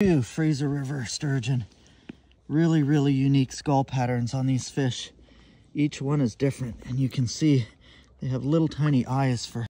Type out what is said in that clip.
Ew, Fraser River sturgeon. Really, really unique skull patterns on these fish. Each one is different and you can see they have little tiny eyes for